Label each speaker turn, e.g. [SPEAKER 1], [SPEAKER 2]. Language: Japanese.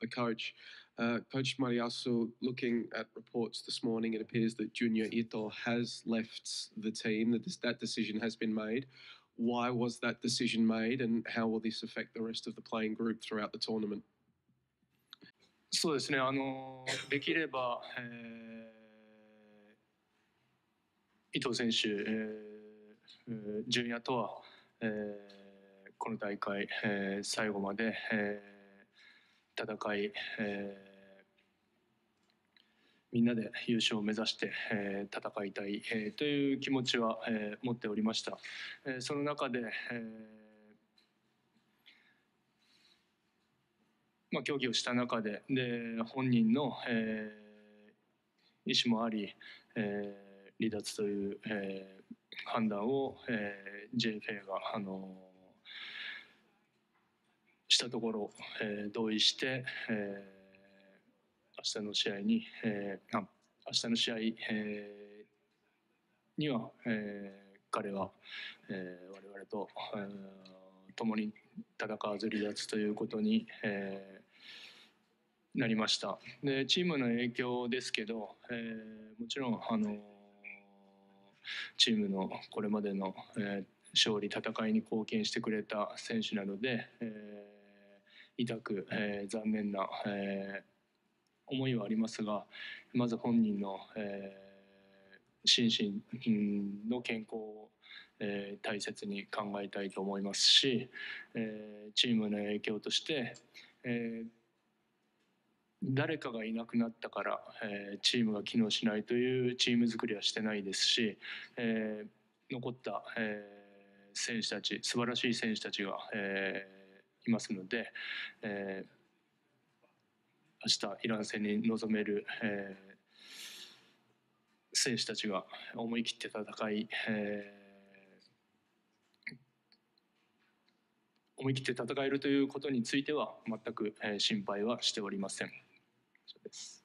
[SPEAKER 1] the coach. Uh, coach Mariasu, looking at reports this morning, it appears that Junior Ito has left the team, that this, that decision has been made. Why was that decision made, and how will this affect the rest of the playing group throughout the tournament?
[SPEAKER 2] そうですね、あのできれば、えー、伊藤選手、えー、ジュニアとは、えー、この大会、えー、最後まで、えー、 戦い、えーみんなで優勝を目指して、えー、戦いたい、えー、という気持ちは、えー、持っておりました。えー、その中で、えーまあ、競技をした中でで本人の、えー、意思もあり、えー、離脱という、えー、判断を、えー、JFA が、あのー、したところ、えー、同意して、えー明日の試合に、えー、あ明日の試合、えー、には、えー、彼は、えー、我々と、えー、共に戦わず離脱ということに、えー、なりました。でチームの影響ですけど、えー、もちろんあのチームのこれまでの、えー、勝利戦いに貢献してくれた選手なので、えー、痛く、えー、残念な、えー、思いはありますがまず本人の、えー、心身の健康を、えー、大切に考えたいと思いますし、えー、チームの影響として、えー、誰かがいなくなったから、えー、チームが機能しないというチーム作りはしてないですし、えー、残った、えー、選手たち素晴らしい選手たちが、えー、いますので、えー明日イラン戦に臨める、えー、選手たちが思い切って戦い、えー、思い切って戦えるということについては全く、えー、心配はしておりません。以上です